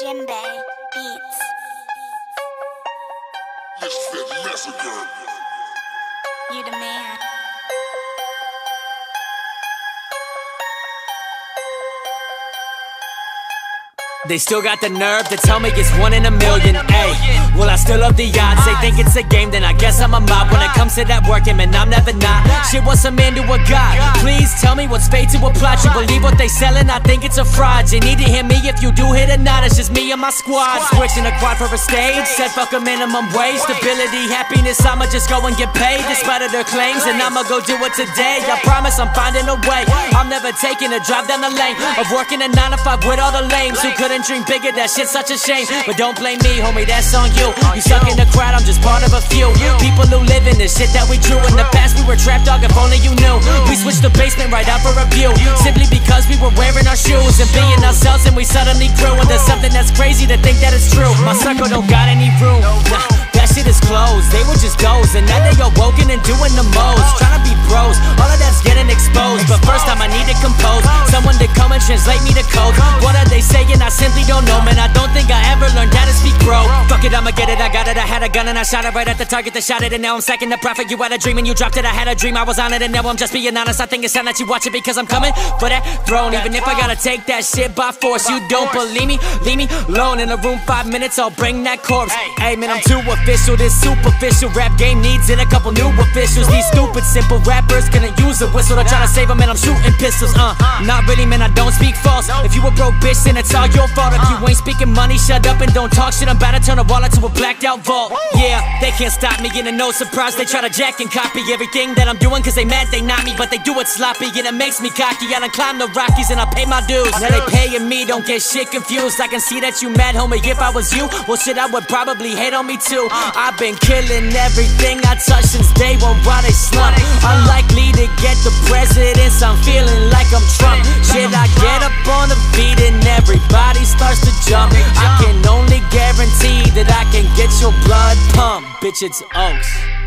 Jimbe Beats. Misfit Massacre. You the man. They still got the nerve to tell me it's one in a million. Ayy, well, I still love the odds. They think it's a game, then I guess I'm a mob. When it comes to that working, man, I'm never not. Shit, what's a man to a god? Please tell me what's fate to a plot. You believe what they selling? I think it's a fraud. You need to hear me if you do hit or not. It's just me and my squad. Switching a quad for a stage. Said fuck a minimum wage. Stability, happiness, I'ma just go and get paid. Despite of their claims, and I'ma go do it today. I promise I'm finding a way. I'm never taking a drive down the lane of working a 9 to 5 with all the lames who couldn't dream bigger. That shit's such a shame. But don't blame me, homie, that's on you. You stuck in the crowd, I'm just part of a few. The shit that we drew. In the past, we were trapped, dog, if only you knew. We switched the basement right out for a view. Simply because we were wearing our shoes and being ourselves, and we suddenly grew. There's something that's crazy to think that it's true. My circle don't got any room. That shit is closed. They were just goes, and now they woken and doing the most. Trying to be bros, What are they saying? I simply don't know, man. I don't think I ever learned how to speak, bro. Fuck it, I'ma get it. I got it. I had a gun and I shot it right at the target that shot it. And now I'm second the prophet. You had a dream and you dropped it. I had a dream, I was on it. And now I'm just being honest. I think it's time that you watch it because I'm coming for that throne. Even if I gotta take that shit by force, you don't believe me. Leave me alone in a room five minutes. I'll bring that corpse. Hey, man, I'm too official. This superficial rap game needs in a couple new officials. These stupid, simple rappers couldn't use a whistle to try to save them. And I'm shooting pistols. Uh, not really, man. I don't speak false. If you a broke bitch, then it's all your fault. If you ain't speaking money, shut up and don't talk shit. I'm about to turn a wallet to a blacked out vault. Yeah, they can't stop me, and it's no surprise they try to jack and copy everything that I'm doing. Cause they mad they not me, but they do it sloppy, and it makes me cocky. I done climb the Rockies and I pay my dues. Now they paying me, don't get shit confused. I can see that you mad, homie. If I was you, well, shit, I would probably hate on me too. I've been killing everything I touch since day one while they slump. Unlikely to get the presidents, I'm feeling like I'm Trump. Shit, your blood pumped. Bitch, it's Oaks.